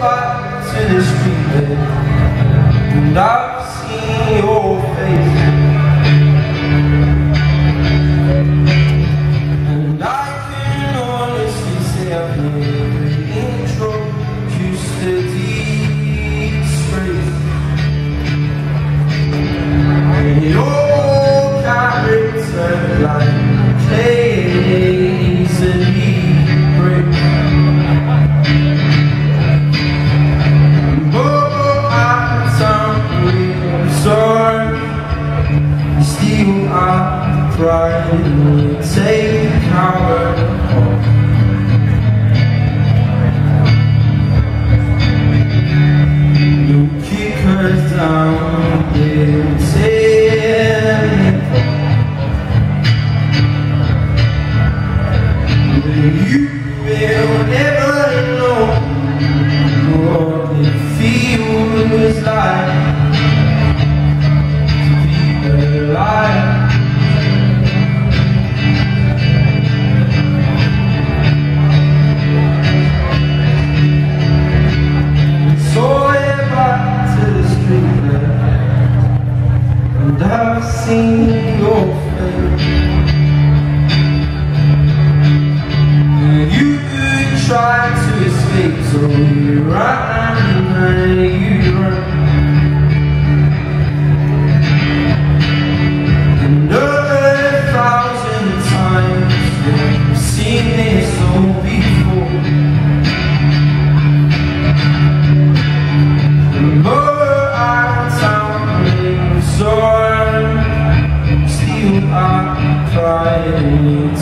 back to this feeling And I've seen your right. Senhor.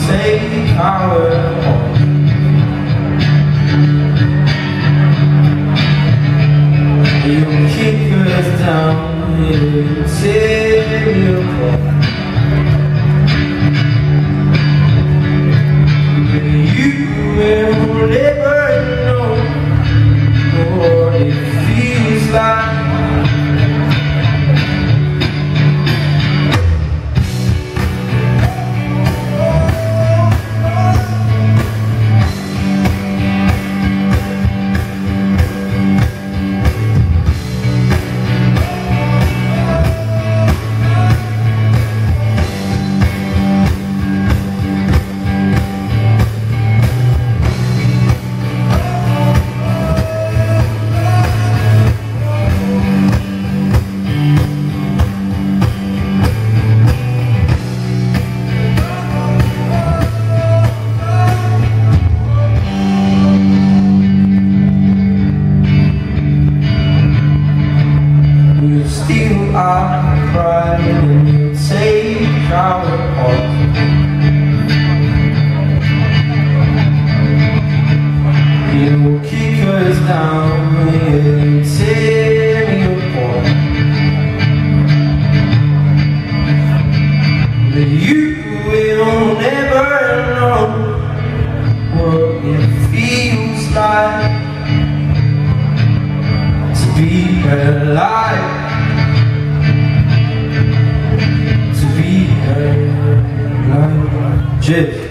take You kick us down and tear you apart pride and you take our part. You will kick us down and you tear me apart. But you önce